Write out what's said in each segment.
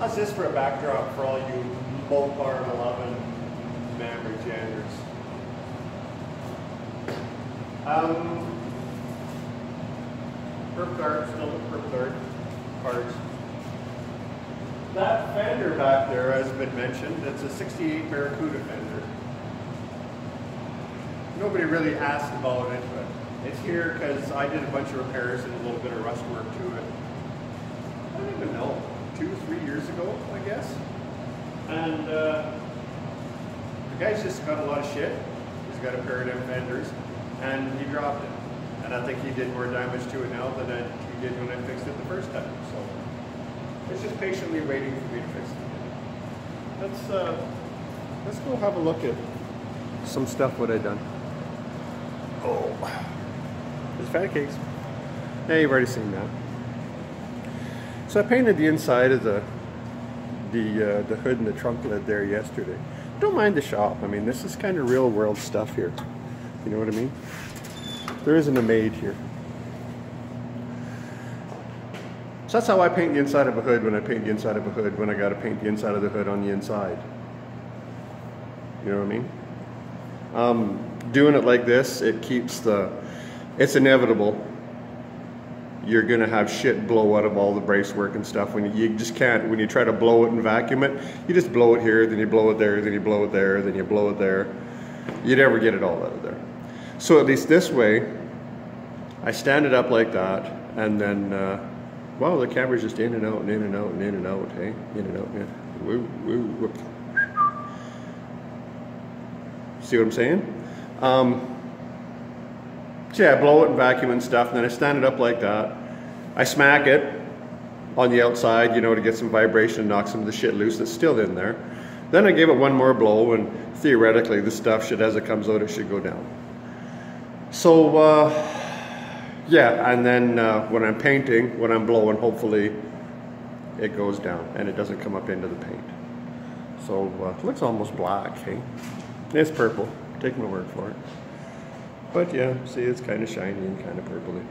That's just for a backdrop for all you Mopar 11 Maverick Janders. Um, perp guard, still the perp guard. That fender back there has been mentioned. It's a 68 Barracuda fender. Nobody really asked about it, but it's here because I did a bunch of repairs and a little bit of rust work to it. I don't even know, two, three years ago, I guess. And uh, the guy's just got a lot of shit. He's got a pair of them fenders, and he dropped it. And I think he did more damage to it now than I, he did when I fixed it the first time. So it's just patiently waiting for me to fix it. Let's uh, let's go have a look at some stuff what I done. Oh, there's fat cakes. Yeah, you've already seen that. So I painted the inside of the the uh, the hood and the trunk lid there yesterday. Don't mind the shop. I mean, this is kind of real world stuff here. You know what I mean? There isn't a maid here. So that's how I paint the inside of a hood when I paint the inside of a hood when I got to paint the inside of the hood on the inside. You know what I mean? Um, doing it like this, it keeps the, it's inevitable. You're gonna have shit blow out of all the bracework and stuff when you, just can't, when you try to blow it and vacuum it, you just blow it here, then you blow it there, then you blow it there, then you blow it there. You never get it all out of there. So at least this way, I stand it up like that, and then, uh, wow, the camera's just in and out and in and out and in and out, hey? In and out, yeah. Woo, woo, woo. See what I'm saying? Um, so yeah, I blow it and vacuum and stuff, and then I stand it up like that. I smack it on the outside, you know, to get some vibration and knock some of the shit loose that's still in there. Then I give it one more blow, and theoretically, the stuff should, as it comes out, it should go down. So, uh, yeah, and then uh, when I'm painting, when I'm blowing, hopefully it goes down and it doesn't come up into the paint. So uh, it looks almost black, hey? It's purple, take my word for it. But yeah, see it's kind of shiny and kind of purpley.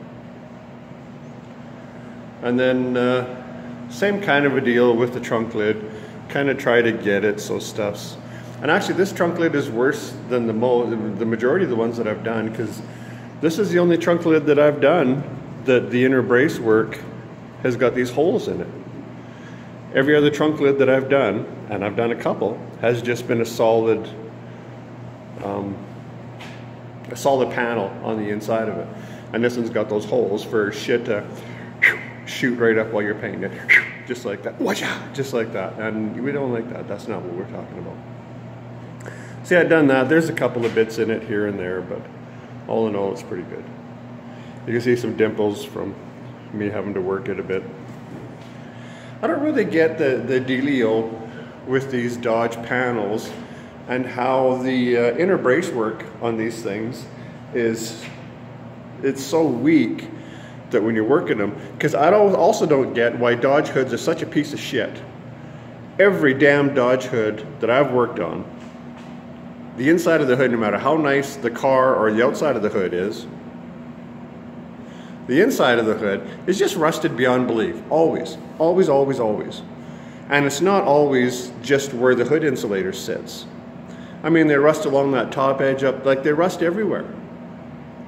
And then uh, same kind of a deal with the trunk lid. Kind of try to get it so stuff's... And actually this trunk lid is worse than the, mo the majority of the ones that I've done because this is the only trunk lid that I've done that the inner brace work has got these holes in it. Every other trunk lid that I've done, and I've done a couple, has just been a solid, um, a solid panel on the inside of it. And this one's got those holes for shit to shoot right up while you're painting it, just like that. Watch out, just like that. And we don't like that. That's not what we're talking about. See, I've done that. There's a couple of bits in it here and there, but all in all, it's pretty good. You can see some dimples from me having to work it a bit. I don't really get the, the dealio with these Dodge panels and how the uh, inner bracework on these things is, it's so weak that when you're working them, because I don't, also don't get why Dodge hoods are such a piece of shit. Every damn Dodge hood that I've worked on the inside of the hood, no matter how nice the car or the outside of the hood is, the inside of the hood is just rusted beyond belief. Always, always, always, always. And it's not always just where the hood insulator sits. I mean, they rust along that top edge up, like they rust everywhere.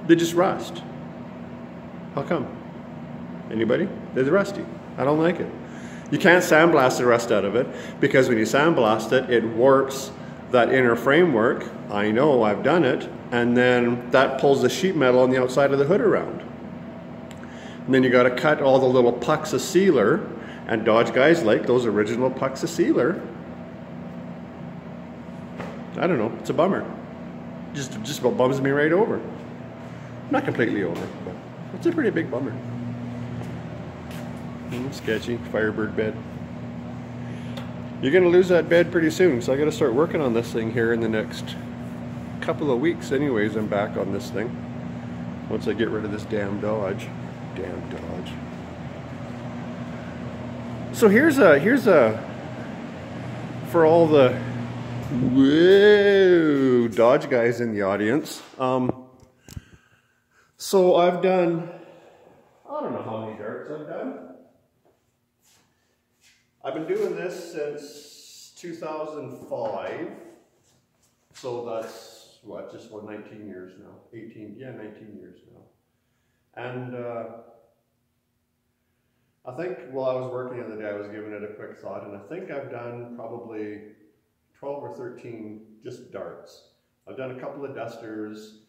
They just rust. How come? Anybody? They're rusty. I don't like it. You can't sandblast the rust out of it because when you sandblast it, it warps that inner framework, I know I've done it, and then that pulls the sheet metal on the outside of the hood around. And then you got to cut all the little pucks of sealer, and Dodge guys like those original pucks of sealer. I don't know, it's a bummer. Just, just about bums me right over. Not completely over, but it's a pretty big bummer. Mm, sketchy, Firebird bed. You're going to lose that bed pretty soon, so I got to start working on this thing here in the next couple of weeks anyways. I'm back on this thing. Once I get rid of this damn Dodge. Damn Dodge. So here's a, here's a, for all the whoa, Dodge guys in the audience. Um, so I've done, I don't know how many darts I've done. I've been doing this since 2005. So that's what, just what, 19 years now? 18, yeah, 19 years now. And uh, I think while I was working the other day, I was giving it a quick thought, and I think I've done probably 12 or 13 just darts. I've done a couple of dusters,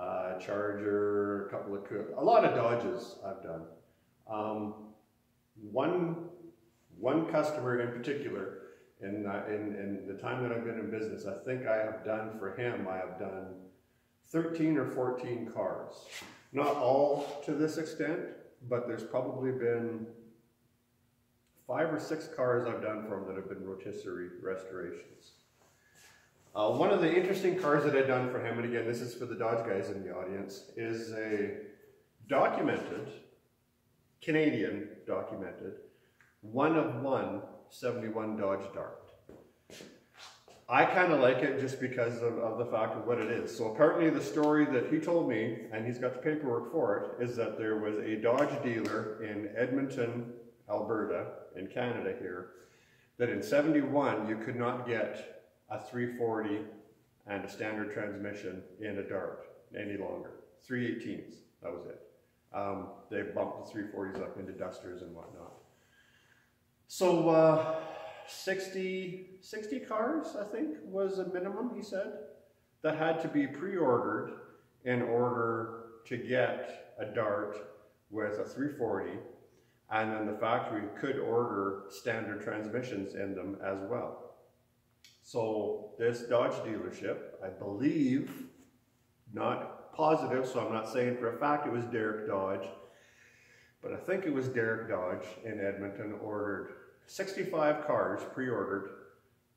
uh, Charger, a couple of, a lot of Dodges I've done. Um, one, one customer in particular, in, uh, in, in the time that I've been in business, I think I have done for him, I have done 13 or 14 cars. Not all to this extent, but there's probably been five or six cars I've done for him that have been rotisserie restorations. Uh, one of the interesting cars that I've done for him, and again, this is for the Dodge guys in the audience, is a documented, Canadian documented, one of one 71 Dodge Dart. I kind of like it just because of, of, the fact of what it is. So apparently the story that he told me, and he's got the paperwork for it, is that there was a Dodge dealer in Edmonton, Alberta, in Canada here, that in 71 you could not get a 340 and a standard transmission in a Dart any longer. 318s, that was it. Um, they bumped the 340s up into Dusters and whatnot. So uh, 60, 60 cars, I think, was a minimum, he said, that had to be pre-ordered in order to get a Dart with a 340 and then the factory could order standard transmissions in them as well. So this Dodge dealership, I believe, not positive, so I'm not saying for a fact it was Derrick Dodge, but I think it was Derrick Dodge in Edmonton ordered 65 cars pre-ordered.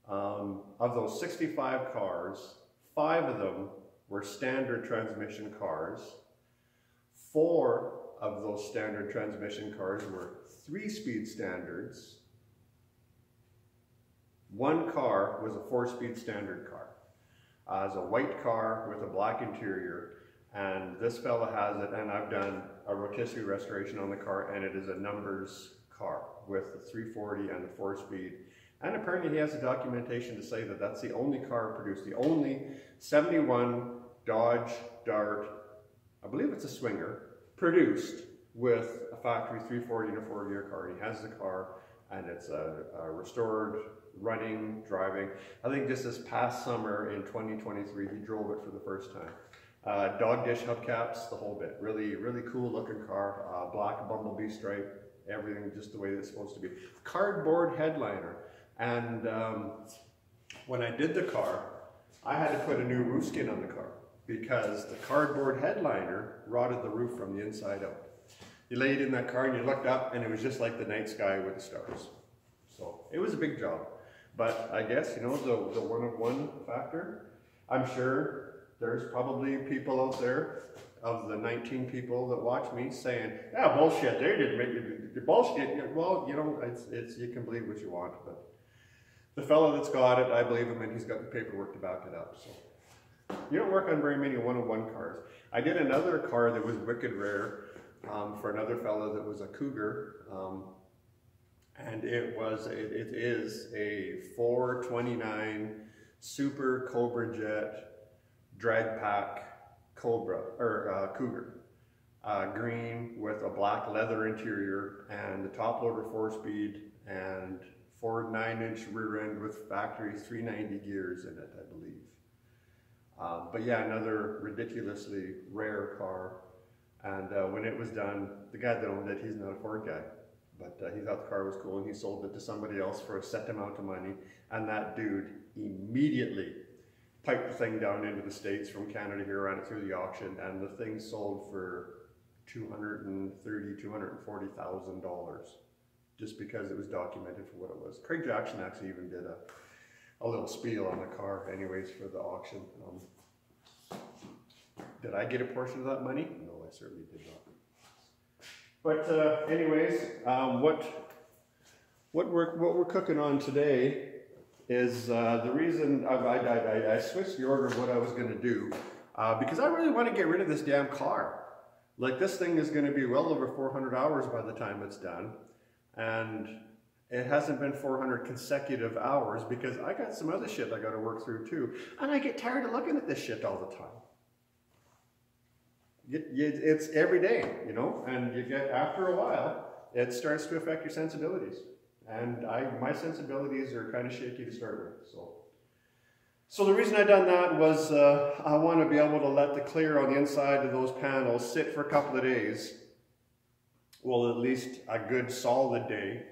Um, of those 65 cars, five of them were standard transmission cars. Four of those standard transmission cars were three-speed standards, one car was a four-speed standard car. Uh, it's a white car with a black interior, and this fella has it, and I've done a rotisserie restoration on the car, and it is a numbers car with the 340 and the four-speed. And apparently he has the documentation to say that that's the only car produced, the only 71 Dodge Dart, I believe it's a Swinger, produced with a factory 340 and a four-gear car. He has the car, and it's a, a restored running, driving. I think just this past summer in 2023, he drove it for the first time. Uh, dog dish hubcaps, the whole bit. Really, really cool looking car. Uh, black bumblebee stripe, everything just the way it's supposed to be. Cardboard headliner. And um, when I did the car, I had to put a new roof skin on the car because the cardboard headliner rotted the roof from the inside out. You laid in that car and you looked up and it was just like the night sky with the stars. So it was a big job. But I guess, you know, the, the one of one factor, I'm sure there's probably people out there of the 19 people that watch me saying, yeah, bullshit, they didn't make it, bullshit. Well, you know, it's, it's, you can believe what you want, but the fellow that's got it, I believe him, and he's got the paperwork to back it up. So you don't work on very many one-of-one cars. I did another car that was wicked rare um, for another fellow that was a Cougar. Um, and it was it, is a 429 Super Cobra Jet drag pack Cobra or uh, Cougar. Uh, green with a black leather interior and the top loader four speed and Ford nine inch rear end with factory 390 gears in it, I believe. Uh, but yeah, another ridiculously rare car. And uh, when it was done, the guy that owned it, he's not a Ford guy. But uh, he thought the car was cool and he sold it to somebody else for a set amount of money. And that dude immediately piped the thing down into the States from Canada here, ran it through the auction, and the thing sold for $230,000, $240,000 just because it was documented for what it was. Craig Jackson actually even did a, a little spiel on the car anyways for the auction. Um, did I get a portion of that money? No, I certainly did not. But uh, anyways, um, what what we're what we're cooking on today is uh, the reason I, I, I, switched the order of what I was going to do uh, because I really want to get rid of this damn car. Like this thing is going to be well over 400 hours by the time it's done, and it hasn't been 400 consecutive hours because I got some other shit I got to work through too. And I get tired of looking at this shit all the time. It's every day, you know, and you get, after a while, it starts to affect your sensibilities. And I, my sensibilities are kind of shaky to start with, so. So the reason I done that was uh, I want to be able to let the clear on the inside of those panels sit for a couple of days, well at least a good solid day,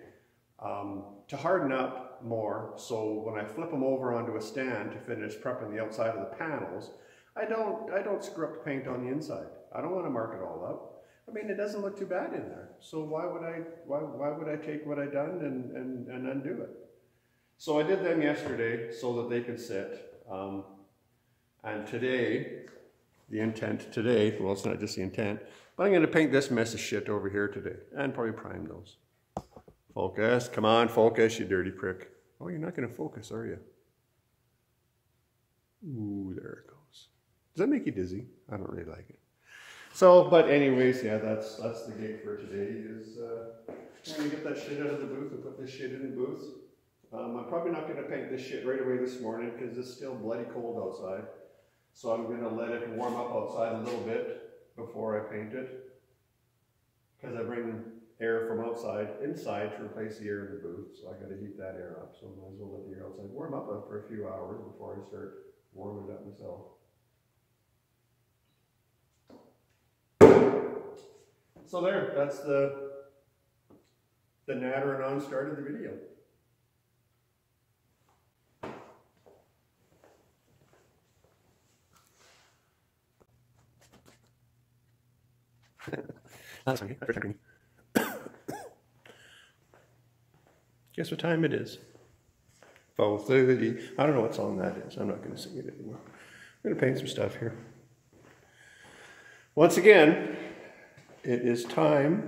um, to harden up more so when I flip them over onto a stand to finish prepping the outside of the panels, I don't, I don't screw up the paint on the inside. I don't want to mark it all up. I mean, it doesn't look too bad in there. So why would I, why, why would I take what I done and, and, and undo it? So I did them yesterday so that they could sit. Um, and today, the intent today, well, it's not just the intent, but I'm going to paint this mess of shit over here today and probably prime those. Focus, come on, focus, you dirty prick. Oh, you're not going to focus, are you? Ooh, there it goes. Does that make you dizzy? I don't really like it. So, but anyways, yeah, that's that's the gig for today. Is uh, I'm get that shit out of the booth and put this shit in the booth. Um, I'm probably not gonna paint this shit right away this morning because it's still bloody cold outside. So I'm gonna let it warm up outside a little bit before I paint it. Because I bring air from outside inside to replace the air in the booth, so I got to heat that air up. So I might as well let the air outside warm up for a few hours before I start warming up myself. So there, that's the, the natter and on start of the video. That's funny. Guess what time it is? 4.30. I don't know what song that is. I'm not going to sing it anymore. I'm going to paint some stuff here. Once again, it is time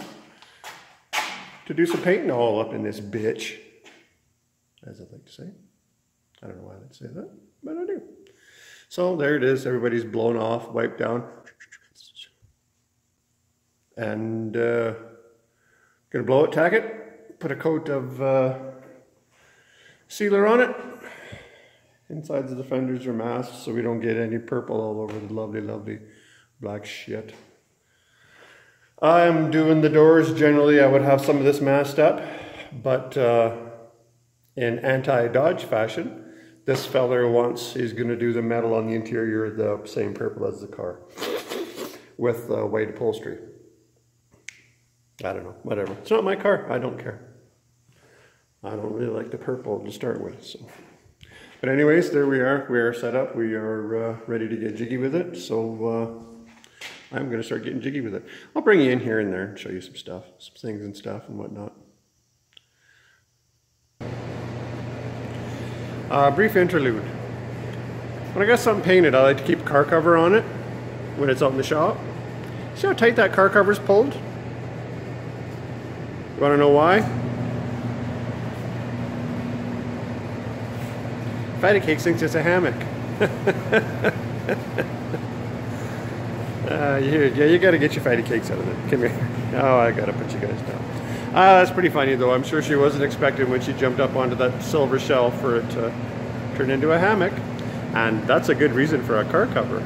to do some painting all up in this bitch, as I'd like to say. I don't know why I'd say that, but I do. So there it is. Everybody's blown off, wiped down. And uh, gonna blow it, tack it, put a coat of uh, sealer on it. Insides of the fenders are masked so we don't get any purple all over the lovely, lovely black shit. I'm doing the doors. Generally, I would have some of this masked up, but uh, in anti-Dodge fashion, this feller wants, he's going to do the metal on the interior the same purple as the car with uh, white upholstery. I don't know, whatever. It's not my car. I don't care. I don't really like the purple to start with. So. But anyways, there we are. We are set up. We are uh, ready to get jiggy with it. So uh, I'm going to start getting jiggy with it. I'll bring you in here and there and show you some stuff, some things and stuff and whatnot. Uh, brief interlude. When I got something painted, I like to keep a car cover on it when it's out in the shop. See how tight that car cover's pulled? You want to know why? Fatty Cake thinks it's a hammock. Uh, you, yeah, you got to get your fatty cakes out of there. Come here. Oh, I got to put you guys down. Ah, that's pretty funny though. I'm sure she wasn't expecting when she jumped up onto that silver shelf for it to turn into a hammock. And that's a good reason for a car cover.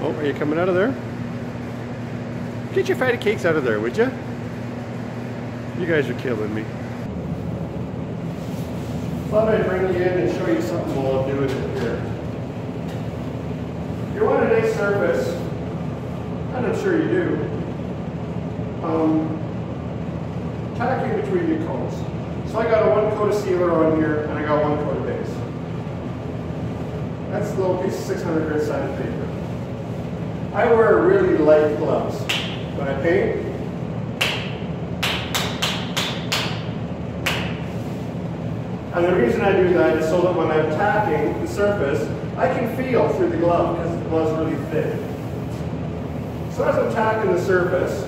Oh, are you coming out of there? Get your fatty cakes out of there, would you? You guys are killing me. Thought I'd bring you in and show you something while I'm doing it here. You want a nice surface and I'm sure you do, um, tacking between your coats. So I got a one coat of sealer on here, and I got one coat of base. That's a little piece of 600 grit sandpaper. I wear really light gloves when I paint. And the reason I do that is so that when I'm tacking the surface, I can feel through the glove because the glove's really thick. So as I'm tacking the surface,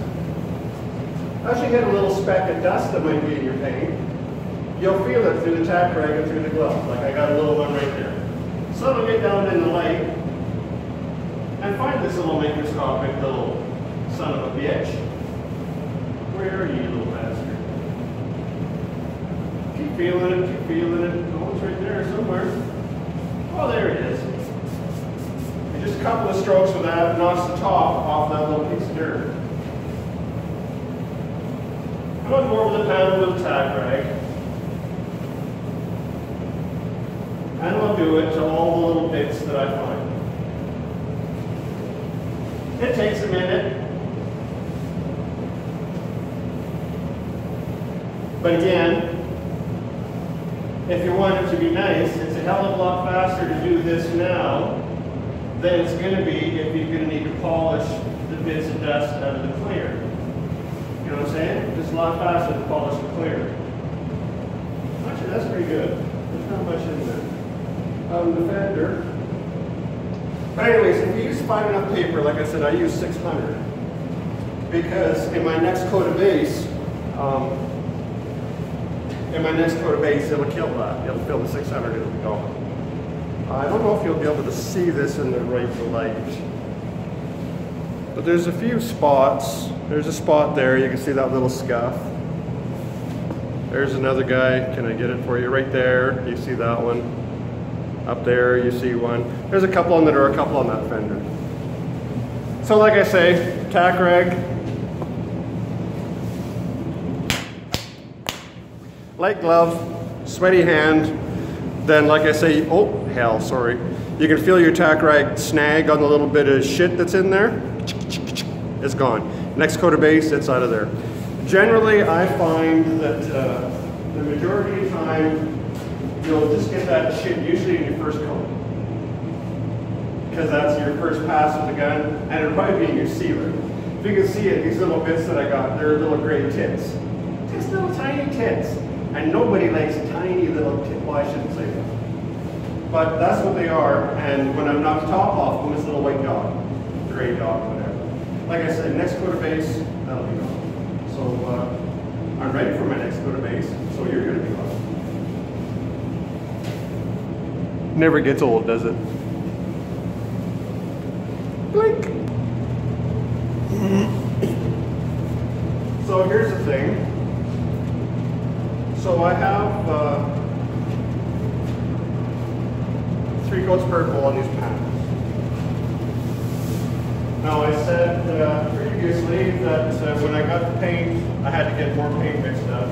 as you hit a little speck of dust that might be in your paint, you'll feel it through the tack rag and through the glove, like I got a little one right there. So to get down in the light and find this little microscopic little son of a bitch. Where are you, little bastard? Keep feeling it, keep feeling it. Oh, it's right there somewhere. Oh, there it is. And just a couple of strokes with that knocks the top off that little piece of dirt. To go over the panel with a tack rag. And I'll do it to all the little bits that I find. It takes a minute. But again, if you want it to be nice, it's a hell of a lot faster to do this now than it's going to be if you're going to need to polish the bits of dust out of the clear. You know what I'm saying? It's a lot faster to polish the clear. Actually, that's pretty good. There's not much in there. Um, the fender. But anyways, if you use fine enough paper, like I said, I use 600. Because in my next coat of base, um, in my next coat of base, it'll kill that. It'll fill the 600, it'll be gone. I don't know if you'll be able to see this in the right light. But there's a few spots. There's a spot there, you can see that little scuff. There's another guy, can I get it for you? Right there, you see that one. Up there, you see one. There's a couple on the door, a couple on that fender. So like I say, tack rag, light glove, sweaty hand, then like I say, oh hell, sorry. You can feel your tack rag snag on the little bit of shit that's in there. It's gone. Next coat of base, it's out of there. Generally, I find that uh, the majority of time, you'll just get that shit usually in your first coat. Because that's your first pass with the gun, and it'll probably be your sealer. If you can see it, these little bits that I got, they're little gray tits. Just little tiny tits. And nobody likes tiny little tits. Well, I shouldn't say that. But that's what they are, and when I'm knocked the top off them, it's a little white dog, gray dog, whatever. Like I said, next of base, that'll be gone. So uh, I'm ready for my next of base, so you're gonna be gone. Never gets old, does it? Blink. so here's the thing. So I have uh, coats purple on these panels. Now I said uh, previously that uh, when I got the paint, I had to get more paint mixed up.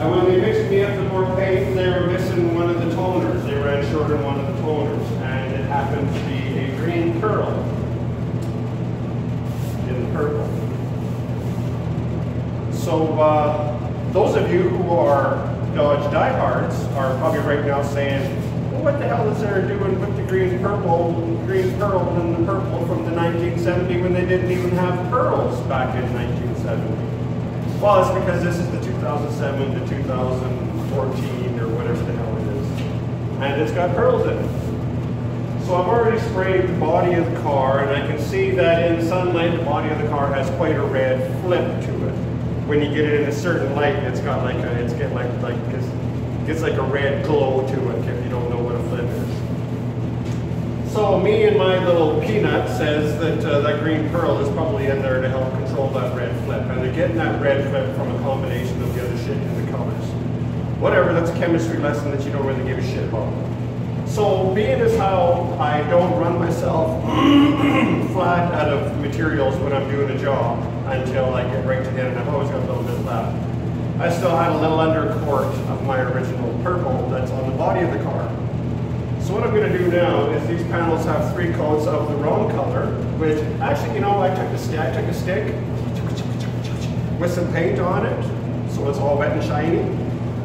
And when they mixed me up the more paint, they were missing one of the toners. They ran short on one of the toners, and it happened to be a green pearl in purple. So uh, those of you who are Dodge diehards are probably right now saying, well, what the hell is there doing with the green purple, green pearl and the purple from the 1970 when they didn't even have pearls back in 1970? Well, it's because this is the 2007 to 2014 or whatever the hell it is. And it's got pearls in it. So I've already sprayed the body of the car and I can see that in sunlight the body of the car has quite a red flip to it. When you get it in a certain light, it's got like a, it's getting like, like, cause it gets like a red glow to it if you don't know what a flip is. So me and my little peanut says that uh, that green pearl is probably in there to help control that red flip. And they're getting that red flip from a combination of the other shit in the colors. Whatever, that's a chemistry lesson that you don't really give a shit about. So being as how I don't run myself flat out of materials when I'm doing a job until I get right to the end, and I've always got a little bit left. I still had a little under quart of my original purple that's on the body of the car. So what I'm going to do now is these panels have three coats of the wrong color, which actually, you know, I took a stick, took a stick with some paint on it, so it's all wet and shiny.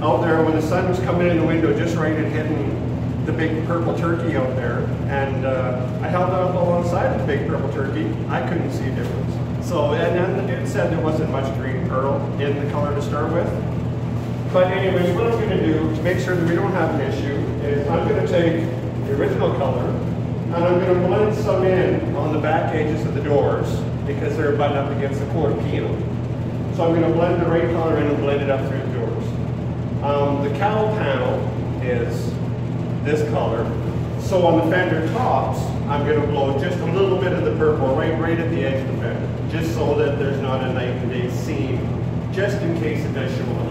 Out there, when the sun was coming in the window, just right and hitting the big purple turkey out there, and uh, I held up alongside the big purple turkey. I couldn't see a difference. So, and then the dude said there wasn't much green pearl in the color to start with. But anyways, what I'm going to do to make sure that we don't have an issue is I'm going to take the original color and I'm going to blend some in on the back edges of the doors because they're buttoned up against the core peel. So I'm going to blend the right color in and blend it up through the doors. Um, the cowl panel is this color. So on the fender tops, I'm going to blow just a little bit of the purple right, right at the edge of the fender, just so that there's not a night and day seam, just in case it does show.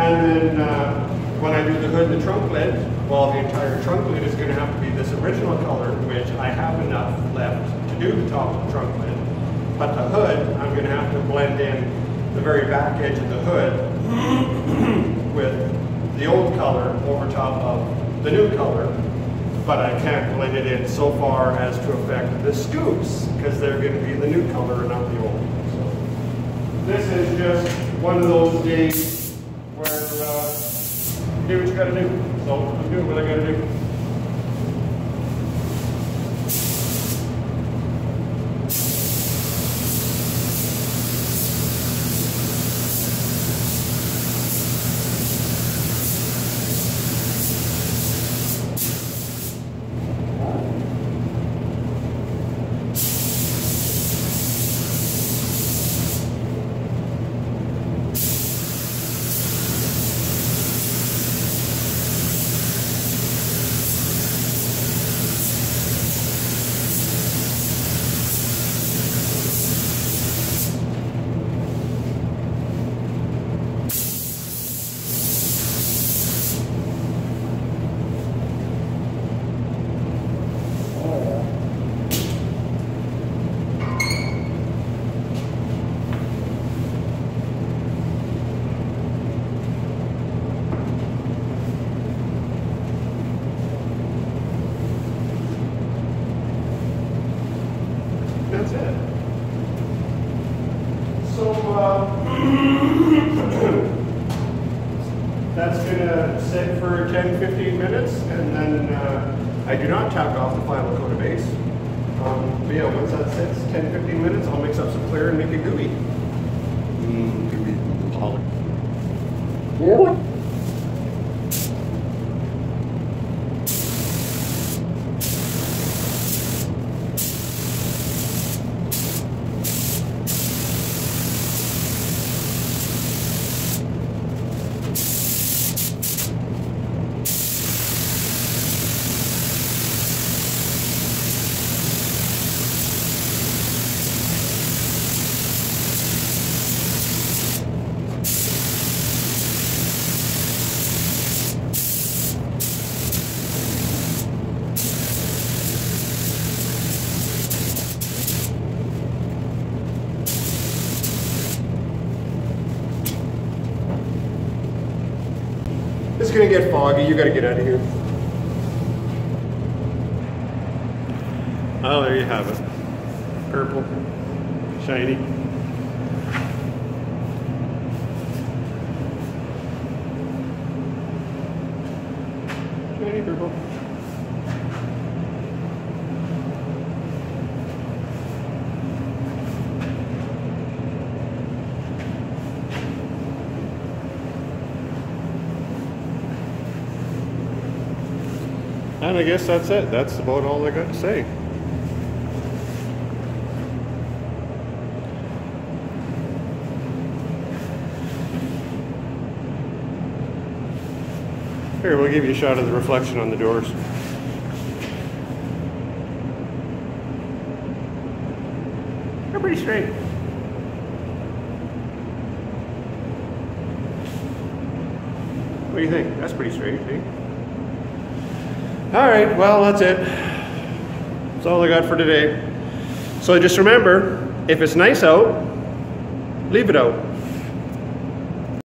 And then uh, when I do the hood and the trunk lid, well, the entire trunk lid is going to have to be this original color, which I have enough left to do the top of the trunk lid. But the hood, I'm going to have to blend in the very back edge of the hood with the old color over top of the new color. But I can't blend it in so far as to affect the scoops because they're going to be the new color and not the old. So this is just one of those days do what you gotta do. So doing what I gotta do. That's it. So, uh, that's gonna sit for 10, 15 minutes, and then uh, I do not tack off the final coat of base. Um, but yeah, once that sits 10, 15 minutes, I'll mix up some clear and make it gooey. Mm, gooey pollock. It's gonna get foggy, you gotta get out of here. Oh, there you have it. Purple. Shiny purple. And I guess that's it. That's about all I got to say. Here, we'll give you a shot of the reflection on the doors. They're pretty straight. What do you think? That's pretty straight, eh? All right, well, that's it. That's all I got for today. So just remember, if it's nice out, leave it out.